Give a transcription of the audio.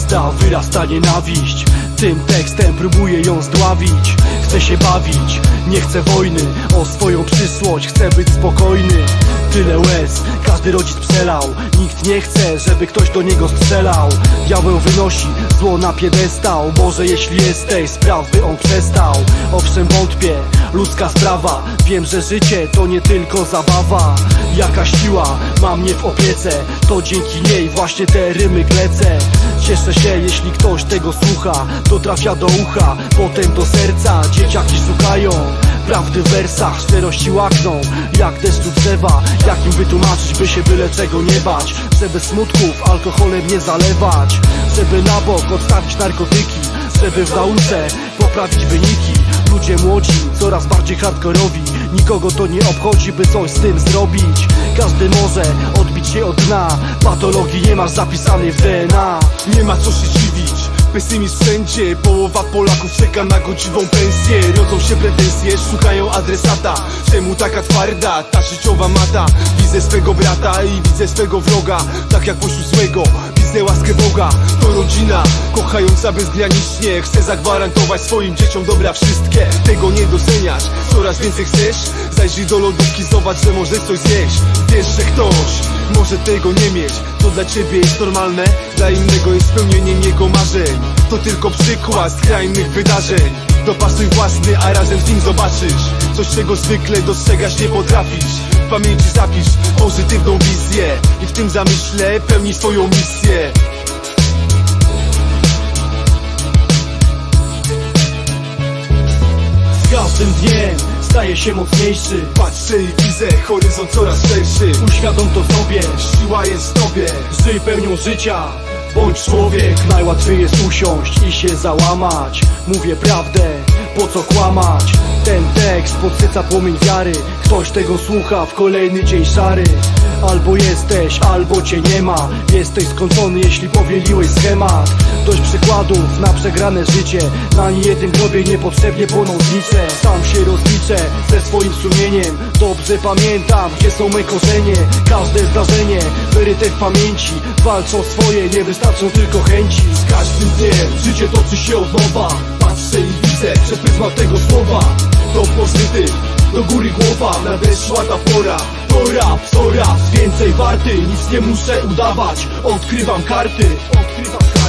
wzrasta, wyrasta nienawiść. Tym tekstem próbuję ją zdławić. Chcę się bawić, nie chcę wojny O swoją przyszłość chcę być spokojny Tyle łez, każdy rodzic przelał. Nikt nie chce, żeby ktoś do niego strzelał. Diabeł wynosi zło na piedestał. Może jeśli jesteś, spraw by on przestał. Owszem wątpię, ludzka sprawa. Wiem, że życie to nie tylko zabawa. Jaka siła ma mnie w opiece. To dzięki niej właśnie te rymy klecę. Cieszę się, jeśli ktoś tego słucha. To trafia do ucha, potem do serca. Dzieciaki szukają prawdy w wersach Szczerości łakną, jak deszczu drzewa Jak im wytłumaczyć, by się byle czego nie bać. Żeby smutków alkoholem nie zalewać. Żeby na bok odstawić narkotyki. Żeby w nauce poprawić wyniki. Ludzie młodzi, coraz bardziej hardkorowi. Nikogo to nie obchodzi, by coś z tym zrobić. Każdy może odbić się od dna. Patologii nie masz zapisanej w DNA Nie ma co się dziwić Pesymizm wszędzie, połowa Polaków czeka na godziwą pensję. Rodzą się pretensje, szukają adresata. Czemu taka twarda, ta życiowa mata. Widzę swego brata i widzę swego wroga. Tak jak pośród złego, widzę łaskę Boga To rodzina, kochająca bezgranicznie Chce zagwarantować swoim dzieciom dobra wszystkie. Tego nie doceniasz, coraz więcej chcesz. Zajrzyj do lodówki, zobacz, że możesz coś zjeść. Wiesz, że ktoś może tego nie mieć. To dla ciebie jest normalne, dla innego jest spełnieniem jego marzeń. To tylko przykład skrajnych wydarzeń. Dopasuj własny, a razem z nim zobaczysz. Coś czego zwykle dostrzegać nie potrafisz. W pamięci zapisz pozytywną wizję tym zamyśle pełni swoją misję. Z każdym dniem staję się mocniejszy. Patrzę i widzę horyzont coraz szerszy. Uświadom to sobie, Siła jest w tobie. Żyj pełnią życia Bądź człowiek, najłatwiej jest usiąść i się załamać. Mówię prawdę, po co kłamać? Ten tekst podsyca płomień wiary. Ktoś tego słucha w kolejny dzień szary Albo jesteś, albo cię nie ma. Jesteś skończony, jeśli powieliłeś schemat. Dość przykładów na przegrane życie. Na niejednym grobie niepotrzebnie płoną znicze. Sam się rozliczę ze swoim sumieniem. Dobrze pamiętam, gdzie są me korzenie. Każde zdarzenie wyryte w pamięci. Walczą swoje, nie wystarczą tylko chęci. Z każdym dniem Życie toczy się od nowa. Patrzę i widzę Przez pryzmat tego słowa. To pozytyw, do góry głowa Nadeszła ta pora. To rap, coraz więcej warty Nic nie muszę udawać. Odkrywam karty Odkrywam karty